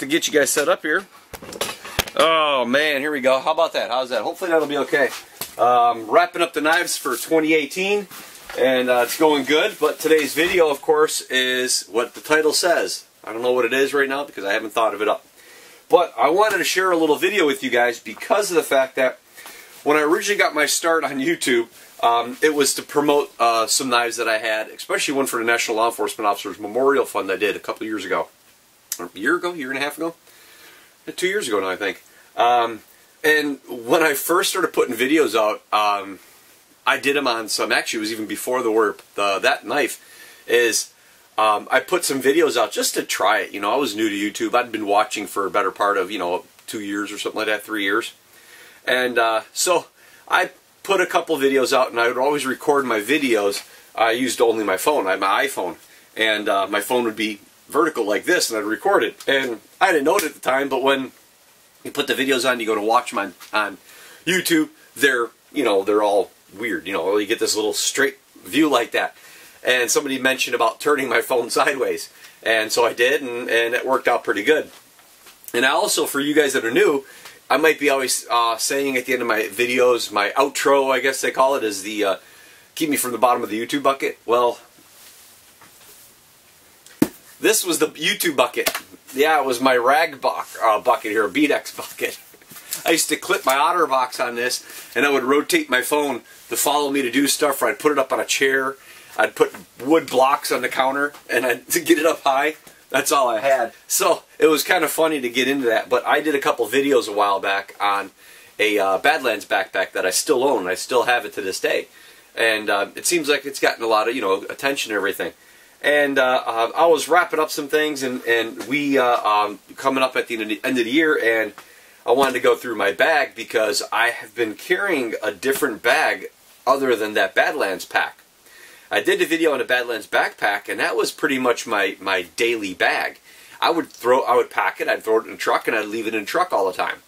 To get you guys set up here. Oh man, here we go. How about that? How's that? Hopefully that'll be okay. Um, wrapping up the knives for 2018 and uh, it's going good but today's video of course is what the title says I don't know what it is right now because I haven't thought of it up but I wanted to share a little video with you guys because of the fact that when I originally got my start on YouTube um, it was to promote uh, some knives that I had especially one for the National Law Enforcement Officers Memorial Fund I did a couple years ago a year ago, year and a half ago two years ago now I think um, and when I first started putting videos out, um, I did them on some. Actually, it was even before the work. The, that knife is. Um, I put some videos out just to try it. You know, I was new to YouTube. I'd been watching for a better part of you know two years or something like that, three years, and uh, so I put a couple videos out, and I would always record my videos. I used only my phone. I had my iPhone, and uh, my phone would be vertical like this, and I'd record it. And I didn't know it at the time, but when you put the videos on, you go to watch them on, on YouTube, they're, you know, they're all weird. You know, you get this little straight view like that. And somebody mentioned about turning my phone sideways. And so I did, and, and it worked out pretty good. And also, for you guys that are new, I might be always uh, saying at the end of my videos, my outro, I guess they call it, is the uh, keep me from the bottom of the YouTube bucket. Well, this was the YouTube bucket. Yeah, it was my rag uh, bucket here, a Beadex bucket. I used to clip my OtterBox on this, and I would rotate my phone to follow me to do stuff. Or I'd put it up on a chair. I'd put wood blocks on the counter, and I'd to get it up high. That's all I had. So it was kind of funny to get into that. But I did a couple videos a while back on a uh, Badlands backpack that I still own. I still have it to this day, and uh, it seems like it's gotten a lot of you know attention and everything. And uh, uh I was wrapping up some things, and and we uh, um, coming up at the end of the year, and I wanted to go through my bag because I have been carrying a different bag other than that Badlands pack. I did a video on a Badlands backpack, and that was pretty much my, my daily bag. I would throw, I would pack it, I'd throw it in a truck, and I'd leave it in a truck all the time.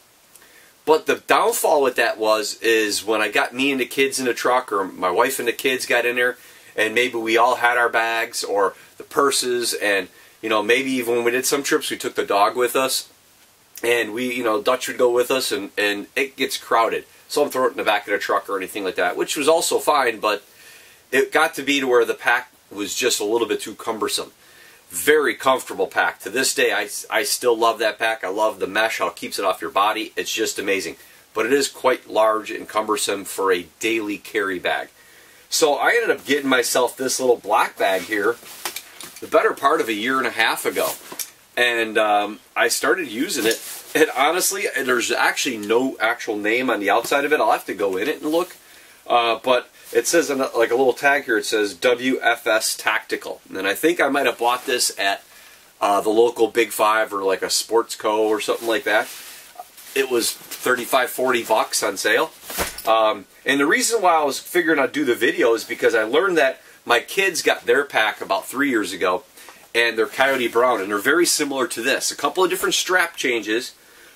But the downfall with that was, is when I got me and the kids in the truck, or my wife and the kids got in there, and maybe we all had our bags, or the purses, and, you know, maybe even when we did some trips, we took the dog with us, and we, you know, Dutch would go with us, and, and it gets crowded. So I'm throwing it in the back of the truck or anything like that, which was also fine, but it got to be to where the pack was just a little bit too cumbersome. Very comfortable pack. To this day, I, I still love that pack. I love the mesh, how it keeps it off your body. It's just amazing. But it is quite large and cumbersome for a daily carry bag. So I ended up getting myself this little black bag here the better part of a year and a half ago and um, I started using it. And honestly, there's actually no actual name on the outside of it. I'll have to go in it and look. Uh, but it says like a little tag here. It says WFS Tactical, and I think I might have bought this at uh, the local Big Five or like a Sports Co or something like that. It was 35, 40 bucks on sale. Um, and the reason why I was figuring I'd do the video is because I learned that my kids got their pack about three years ago and they're Coyote Brown, and they're very similar to this. A couple of different strap changes,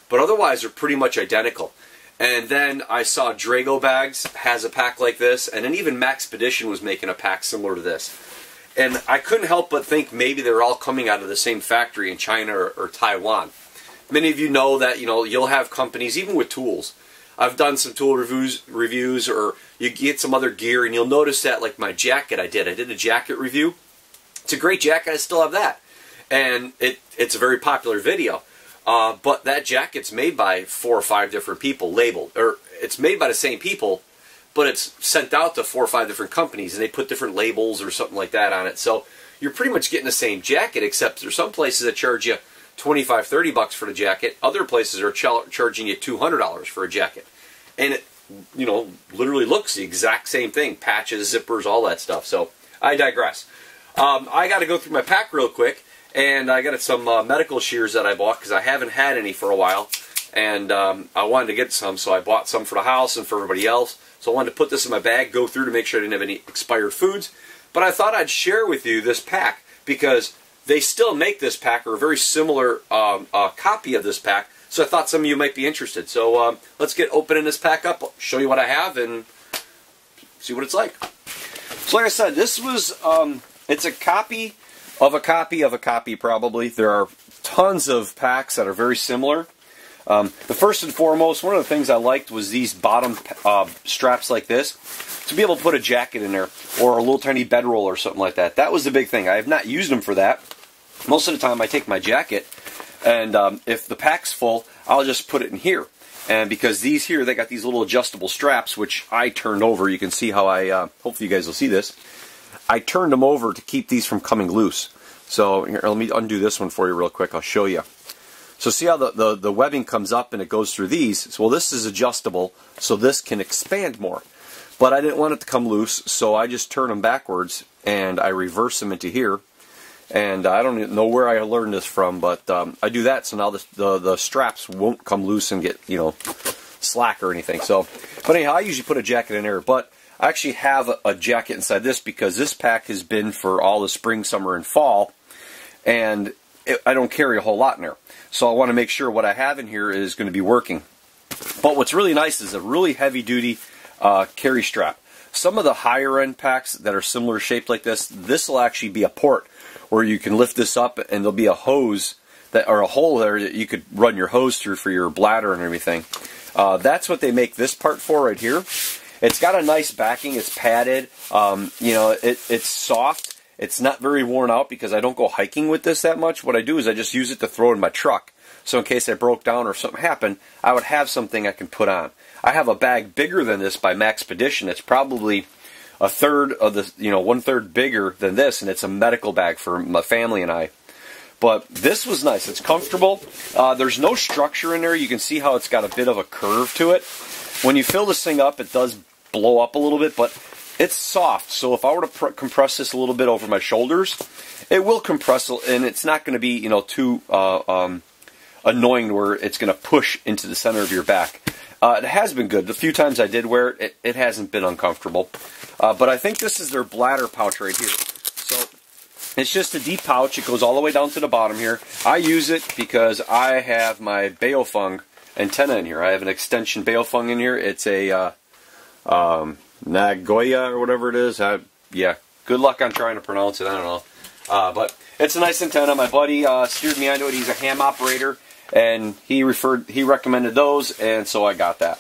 but otherwise they're pretty much identical. And then I saw Drago Bags has a pack like this, and then even Maxpedition was making a pack similar to this. And I couldn't help but think maybe they're all coming out of the same factory in China or, or Taiwan. Many of you know that you know you'll have companies even with tools. I've done some tool reviews, reviews, or you get some other gear, and you'll notice that like my jacket I did. I did a jacket review it's a great jacket. I still have that. And it, it's a very popular video. Uh, but that jacket's made by four or five different people, labeled. Or it's made by the same people, but it's sent out to four or five different companies, and they put different labels or something like that on it. So you're pretty much getting the same jacket, except there's some places that charge you 25 30 bucks for the jacket. Other places are ch charging you $200 for a jacket. And it, you know, literally looks the exact same thing. Patches, zippers, all that stuff. So I digress. Um, I got to go through my pack real quick, and I got some uh, medical shears that I bought because I haven't had any for a while, and um, I wanted to get some, so I bought some for the house and for everybody else. So I wanted to put this in my bag, go through to make sure I didn't have any expired foods. But I thought I'd share with you this pack because they still make this pack or a very similar um, uh, copy of this pack. So I thought some of you might be interested. So um, let's get opening this pack up, show you what I have, and see what it's like. So like I said, this was um, it's a copy of a copy of a copy probably. There are tons of packs that are very similar. Um, the first and foremost, one of the things I liked was these bottom uh, straps like this. To be able to put a jacket in there or a little tiny bedroll or something like that. That was the big thing. I have not used them for that. Most of the time I take my jacket and um, if the pack's full, I'll just put it in here. And because these here, they got these little adjustable straps, which I turned over. You can see how I, uh, hopefully you guys will see this. I turned them over to keep these from coming loose. So here, let me undo this one for you real quick. I'll show you. So see how the, the, the webbing comes up and it goes through these? So, well, this is adjustable, so this can expand more. But I didn't want it to come loose, so I just turn them backwards and I reverse them into here. And I don't know where I learned this from, but um, I do that so now the, the, the straps won't come loose and get, you know, slack or anything. So, but anyhow, I usually put a jacket in there, but I actually have a, jacket inside this because this pack has been for all the spring, summer, and fall, and it, I don't carry a whole lot in there. So I want to make sure what I have in here is going to be working. But what's really nice is a really heavy duty uh, carry strap. Some of the higher end packs that are similar shaped like this, this will actually be a port where you can lift this up and there'll be a hose that or a hole there that you could run your hose through for your bladder and everything. Uh, that's what they make this part for right here. It's got a nice backing. It's padded. Um, you know, it, it's soft. It's not very worn out because I don't go hiking with this that much. What I do is I just use it to throw in my truck. So in case I broke down or something happened, I would have something I can put on. I have a bag bigger than this by Maxpedition. It's probably a third of the, you know, one third bigger than this, and it's a medical bag for my family and I. But this was nice. It's comfortable. Uh, there's no structure in there. You can see how it's got a bit of a curve to it. When you fill this thing up, it does blow up a little bit, but it's soft. So if I were to compress this a little bit over my shoulders, it will compress, and it's not going to be, you know, too uh, um, annoying where it's going to push into the center of your back. Uh, it has been good. The few times I did wear it, it, it hasn't been uncomfortable. Uh, but I think this is their bladder pouch right here. So it's just a deep pouch. It goes all the way down to the bottom here. I use it because I have my Baofeng antenna in here. I have an extension Baofeng in here. It's a uh, um, Nagoya or whatever it is. I, yeah, good luck on trying to pronounce it. I don't know. Uh, but it's a nice antenna. My buddy uh, steered me onto it. He's a ham operator, and he referred, he recommended those, and so I got that.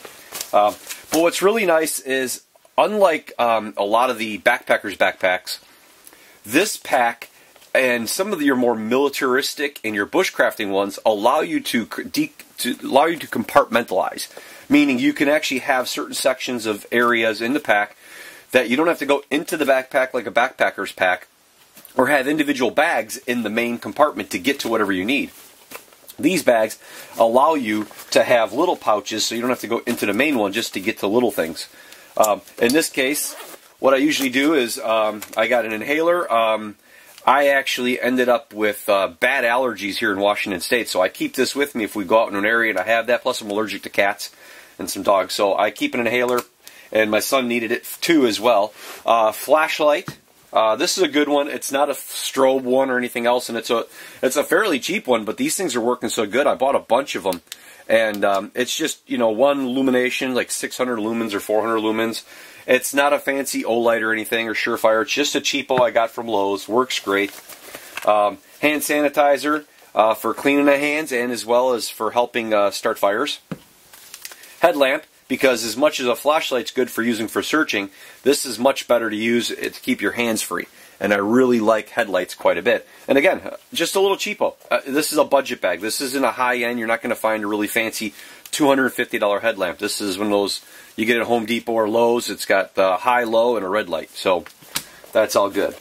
Uh, but what's really nice is, unlike um, a lot of the backpackers backpacks, this pack and some of your more militaristic and your bushcrafting ones allow you to, to allow you to compartmentalize, meaning you can actually have certain sections of areas in the pack that you don't have to go into the backpack like a backpacker's pack, or have individual bags in the main compartment to get to whatever you need. These bags allow you to have little pouches so you don't have to go into the main one just to get to little things. Um, in this case, what I usually do is um, I got an inhaler. Um, I actually ended up with uh, bad allergies here in Washington State, so I keep this with me if we go out in an area and I have that. Plus, I'm allergic to cats and some dogs, so I keep an inhaler, and my son needed it too as well. Uh, flashlight. Uh, this is a good one. It's not a strobe one or anything else, and it's a it's a fairly cheap one. But these things are working so good. I bought a bunch of them, and um, it's just you know one illumination, like 600 lumens or 400 lumens. It's not a fancy Olight or anything or Surefire. It's just a cheapo I got from Lowe's. Works great. Um, hand sanitizer uh, for cleaning the hands and as well as for helping uh, start fires. Headlamp because as much as a flashlight's good for using for searching, this is much better to use to keep your hands free. And I really like headlights quite a bit. And again, just a little cheapo. Uh, this is a budget bag. This isn't a high end. You're not going to find a really fancy $250 headlamp. This is one of those you get at Home Depot or Lowe's. It's got the high, low, and a red light. So that's all good.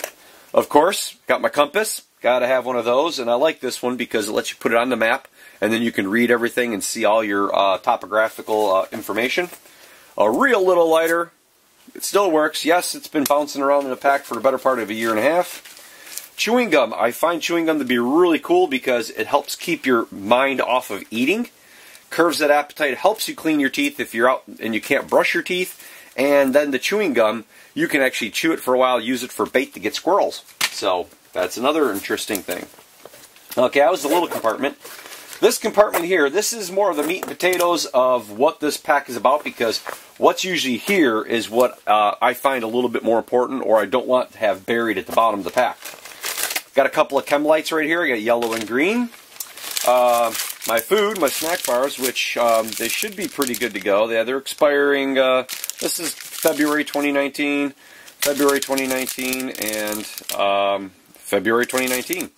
Of course, got my compass. Got to have one of those. And I like this one because it lets you put it on the map. And then you can read everything and see all your uh, topographical uh, information. A real little lighter. It still works. Yes, it's been bouncing around in a pack for a better part of a year and a half. Chewing gum. I find chewing gum to be really cool because it helps keep your mind off of eating curves that appetite, helps you clean your teeth if you're out and you can't brush your teeth. And then the chewing gum, you can actually chew it for a while, use it for bait to get squirrels. So that's another interesting thing. Okay, I was the little compartment. This compartment here, this is more of the meat and potatoes of what this pack is about because what's usually here is what uh, I find a little bit more important or I don't want to have buried at the bottom of the pack. got a couple of chem lights right here. I got yellow and green. Uh, my food, my snack bars, which um, they should be pretty good to go. Yeah, they're expiring. Uh, this is February 2019, February 2019, and um, February 2019.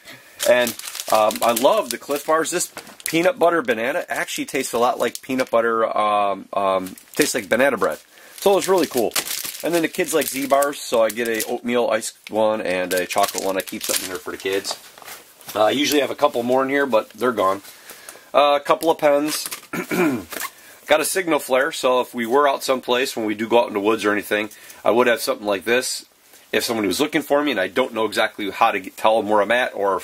And um, I love the Clif Bars. This peanut butter banana actually tastes a lot like peanut butter, um, um, tastes like banana bread. So it's really cool. And then the kids like Z bars, so I get a oatmeal ice one and a chocolate one. I keep something there for the kids. Uh, I usually have a couple more in here, but they're gone. Uh, a couple of pens. Got a signal flare, so if we were out someplace when we do go out in the woods or anything, I would have something like this. If somebody was looking for me and I don't know exactly how to get, tell them where I'm at, or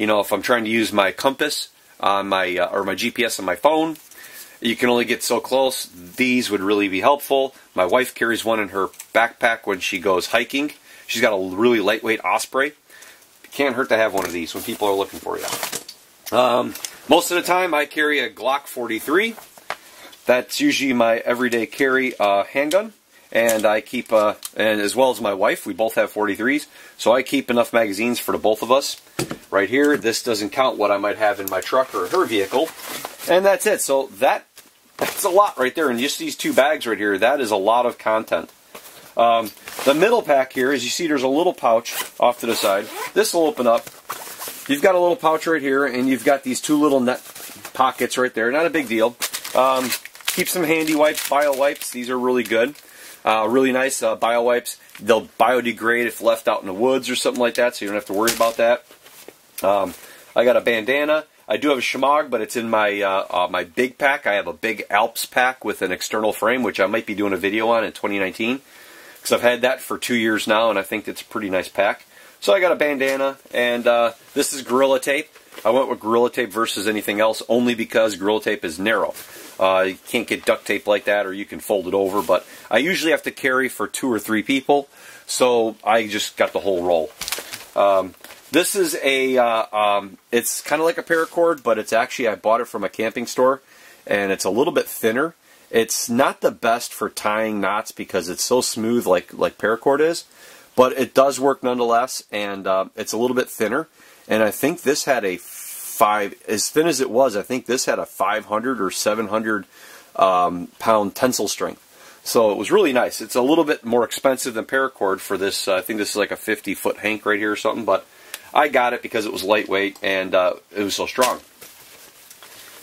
you know, if I'm trying to use my compass on my uh, or my GPS on my phone, you can only get so close. These would really be helpful. My wife carries one in her backpack when she goes hiking. She's got a really lightweight Osprey. Can't hurt to have one of these when people are looking for you. Um, most of the time, I carry a Glock 43. That's usually my everyday carry uh, handgun. And I keep, uh, and as well as my wife, we both have 43s. So I keep enough magazines for the both of us. Right here, this doesn't count what I might have in my truck or her vehicle. And that's it. So that that's a lot right there. And just these two bags right here, that is a lot of content. Um, the middle pack here, as you see, there's a little pouch off to the side. This will open up. You've got a little pouch right here, and you've got these two little net pockets right there. Not a big deal. Um, keep some handy wipes, bio wipes. These are really good. Uh, really nice uh, bio wipes. They'll biodegrade if left out in the woods or something like that, so you don't have to worry about that. Um, I got a bandana. I do have a Shemagh, but it's in my uh, uh, my big pack. I have a big Alps pack with an external frame, which I might be doing a video on in 2019. Because I've had that for two years now, and I think it's a pretty nice pack. So I got a bandana, and uh, this is Gorilla Tape. I went with Gorilla Tape versus anything else, only because Gorilla Tape is narrow. Uh, you can't get duct tape like that, or you can fold it over, but I usually have to carry for two or three people, so I just got the whole roll. Um, this is a, uh, um, it's kind of like a paracord, but it's actually, I bought it from a camping store, and it's a little bit thinner. It's not the best for tying knots because it's so smooth like, like paracord is, but it does work nonetheless, and uh, it's a little bit thinner. And I think this had a five, as thin as it was, I think this had a 500 or 700 um, pound tensile strength. So it was really nice. It's a little bit more expensive than paracord for this. Uh, I think this is like a 50 foot hank right here or something, but I got it because it was lightweight and uh, it was so strong.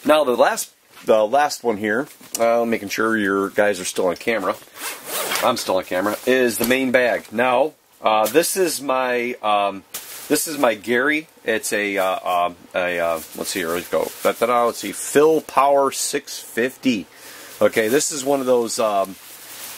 Now the last the last one here, uh, making sure your guys are still on camera. I'm still on camera. Is the main bag. Now uh, this is my um, this is my Gerry. It's a uh, um, a uh, let's see here. Let's go. Let's see. Fill Power 650. Okay, this is one of those um,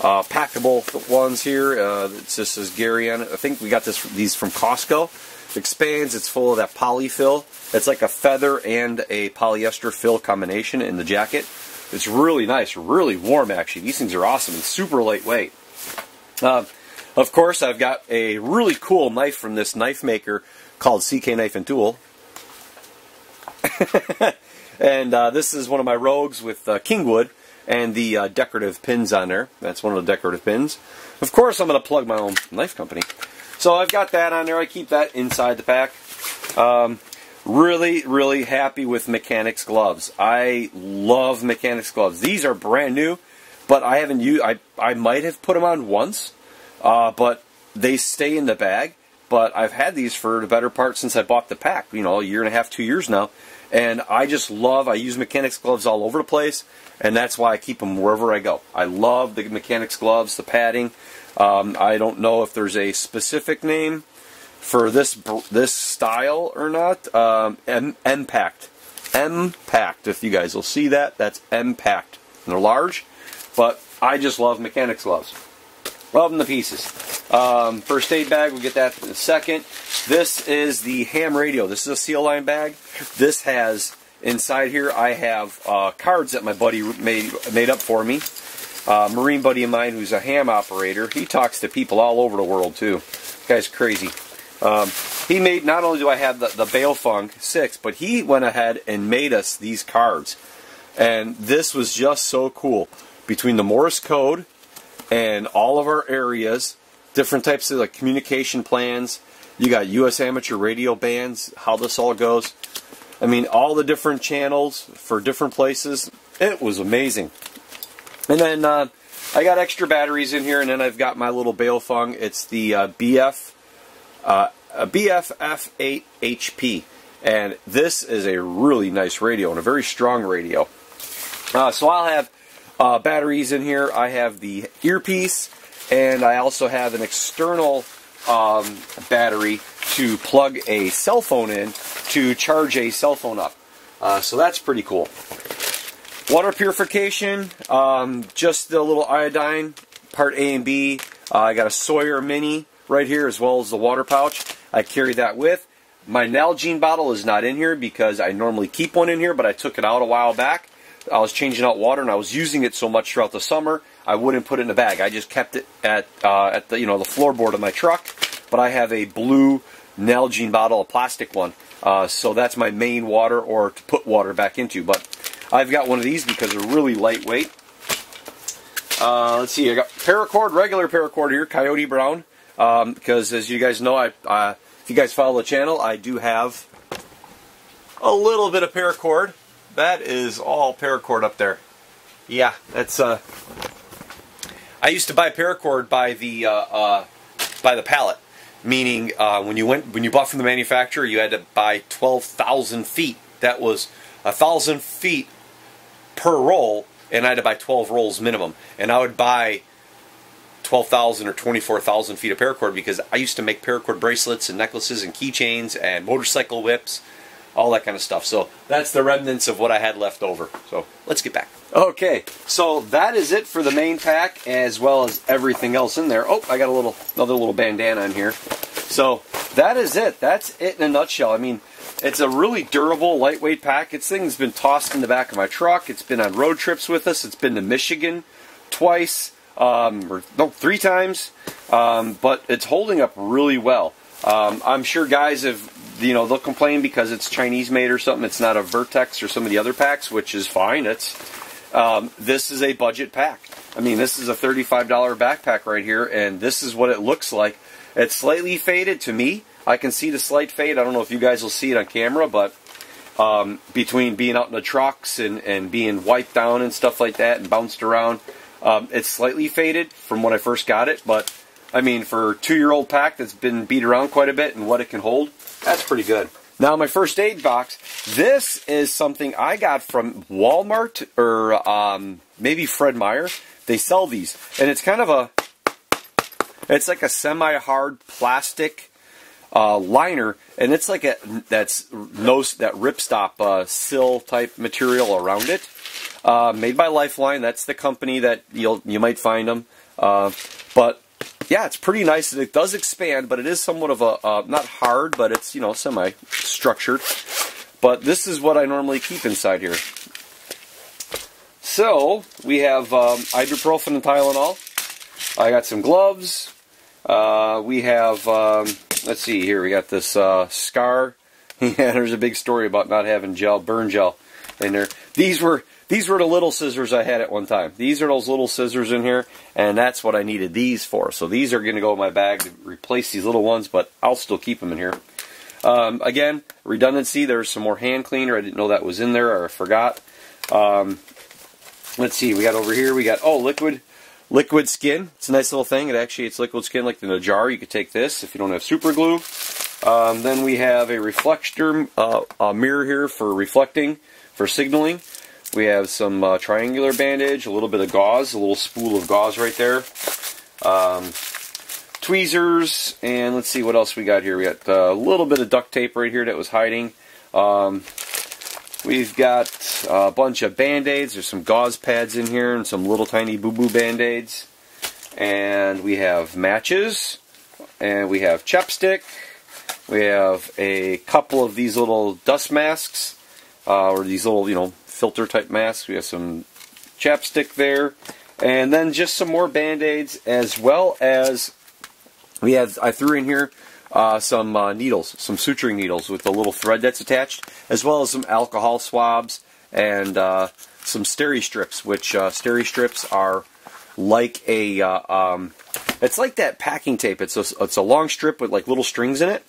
uh, packable ones here. Uh, it just says Gerry on it. I think we got this these from Costco It expands. It's full of that polyfill. It's like a feather and a polyester fill combination in the jacket. It's really nice, really warm actually. These things are awesome and super lightweight. Uh, of course, I've got a really cool knife from this knife maker called CK Knife and Tool. and uh, this is one of my Rogues with uh, Kingwood and the uh, decorative pins on there. That's one of the decorative pins. Of course, I'm going to plug my own knife company. So I've got that on there. I keep that inside the pack. Um, really, really happy with Mechanix gloves. I love Mechanix gloves. These are brand new, but I haven't used. I I might have put them on once, uh, but they stay in the bag. But I've had these for the better part since I bought the pack. You know, a year and a half, two years now, and I just love. I use Mechanix gloves all over the place, and that's why I keep them wherever I go. I love the Mechanix gloves, the padding. Um, I don't know if there's a specific name for this this style or not. Um, M Impact. If you guys will see that, that's Impact. And they're large, but I just love Mechanix gloves. Love them the pieces. Um, first aid bag, we'll get that in a second. This is the ham radio. This is a SealLine bag. This has inside here. I have uh, cards that my buddy made made up for me uh, Marine buddy of mine who's a ham operator. He talks to people all over the world too. This guy's crazy. Um, he made, not only do I have the, the Baofeng 6, but he went ahead and made us these cards. And this was just so cool. Between the Morse code and all of our areas, different types of like communication plans, You got U.S. amateur radio bands, how this all goes. I mean, all the different channels for different places. It was amazing. And then uh, I got extra batteries in here, and then I've got my little Baofeng. It's the uh, BF uh, BFF8 HP. And this is a really nice radio and a very strong radio. Uh, so I'll have uh, batteries in here. I have the earpiece, and I also have an external um, battery to plug a cell phone in to charge a cell phone up. Uh, so that's pretty cool. Water purification, um, just the little iodine, part A and B. Uh, I got a Sawyer Mini right here as well as the water pouch. I carry that with. My Nalgene bottle is not in here because I normally keep one in here, but I took it out a while back. I was changing out water and I was using it so much throughout the summer, I wouldn't put it in a bag. I just kept it at uh, at the you know the floorboard of my truck. But I have a blue Nalgene bottle, a plastic one, uh, so that's my main water or to put water back into. But I've got one of these because they're really lightweight. Uh, let's see, I got paracord, regular paracord here, Coyote Brown, um, because as you guys know, I uh, if you guys follow the channel, I do have a little bit of paracord. That is all paracord up there. Yeah, that's uh. I used to buy paracord by the uh, uh, by the pallet, meaning uh, when you went when you bought from the manufacturer, you had to buy twelve thousand feet. That was a thousand feet per roll, and I had to buy twelve rolls minimum. And I would buy 12,000 or 24,000 feet of paracord because I used to make paracord bracelets and necklaces and keychains and motorcycle whips, all that kind of stuff. So that's the remnants of what I had left over. So let's get back. Okay, so that is it for the main pack as well as everything else in there. Oh, I got a little another little bandana in here. So that is it. That's it in a nutshell. I mean, it's a really durable, lightweight pack. This thing's been tossed in the back of my truck. It's been on road trips with us. It's been to Michigan twice um, or no, three times, um, but it's holding up really well. Um, I'm sure guys have, you know, they'll complain because it's Chinese made or something. It's not a Vertx or some of the other packs, which is fine. It's um, this is a budget pack. I mean, this is a $35 backpack right here, and this is what it looks like. It's slightly faded to me. I can see the slight fade. I don't know if you guys will see it on camera, but um, between being out in the trucks and, and being wiped down and stuff like that and bounced around, um, it's slightly faded from when I first got it, but I mean, for a two-year-old pack that's been beat around quite a bit and what it can hold, that's pretty good. Now, my first aid box. This is something I got from Walmart or um, maybe Fred Meyer. They sell these, and it's kind of a, it's like a semi-hard plastic uh, liner, and it's like a that's no that ripstop uh, sill type material around it. Uh, made by Lifeline. That's the company that you'll you might find them. Uh, but yeah, it's pretty nice. It does expand, but it is somewhat of a uh, not hard, but it's you know semi structured. But this is what I normally keep inside here. So we have um, ibuprofen and Tylenol. I got some gloves. Uh, we have um, let's see here. We got this uh, scar. yeah, there's a big story about not having gel, burn gel in there. These were these were the little scissors I had at one time. These are those little scissors in here, and that's what I needed these for. So these are going to go in my bag to replace these little ones, but I'll still keep them in here. Um, again, redundancy, there's some more hand cleaner. I didn't know that was in there, or I forgot. Um, let's see, we got over here, we got, oh, liquid liquid skin. It's a nice little thing. It actually, it's liquid skin like in a jar. You could take this if you don't have super glue. Um, then we have a reflector uh, a mirror here for reflecting, for signaling. We have some uh, triangular bandage, a little bit of gauze, a little spool of gauze right there. Um, tweezers, and let's see what else we got here. We got uh, a little bit of duct tape right here that was hiding. Um, we've got a bunch of band-aids. There's some gauze pads in here and some little tiny boo-boo band-aids. And we have matches. And we have chapstick. We have a couple of these little dust masks. Uh, or these little, you know, filter type mask. We have some chapstick there. And then just some more band-aids as well as we have, I threw in here uh, some uh, needles, some suturing needles with a little thread that's attached, as well as some alcohol swabs and uh, some steri strips, which uh, steri strips are like a uh, um, It's like that packing tape. It's a, it's a long strip with like little strings in it.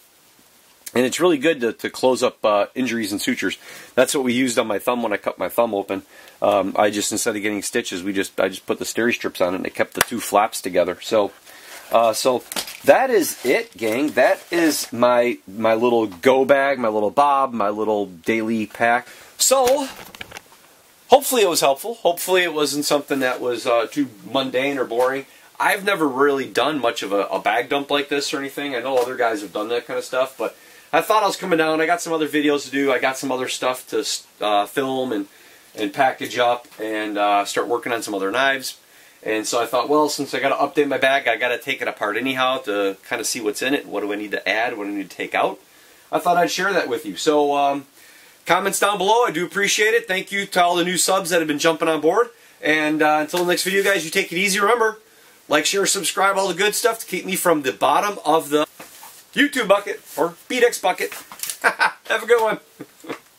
And it's really good to, to close up uh, injuries and sutures. That's what we used on my thumb when I cut my thumb open. Um, I just instead of getting stitches, we just I just put the steri strips on it and it kept the two flaps together. So, uh, so that is it, gang. That is my my little go bag, my little bob, my little daily pack. So, hopefully it was helpful. Hopefully it wasn't something that was uh, too mundane or boring. I've never really done much of a, a bag dump like this or anything. I know other guys have done that kind of stuff, but I thought I was coming down. I got some other videos to do. I got some other stuff to uh, film and, and package up and uh, start working on some other knives. And so I thought, well, since I got to update my bag, I got to take it apart anyhow to kind of see what's in it. What do I need to add? What do I need to take out? I thought I'd share that with you. So um, comments down below. I do appreciate it. Thank you to all the new subs that have been jumping on board. And uh, until the next video, guys, you take it easy. Remember, like, share, subscribe, all the good stuff to keep me from the bottom of the YouTube bucket or Beadex bucket. Have a good one.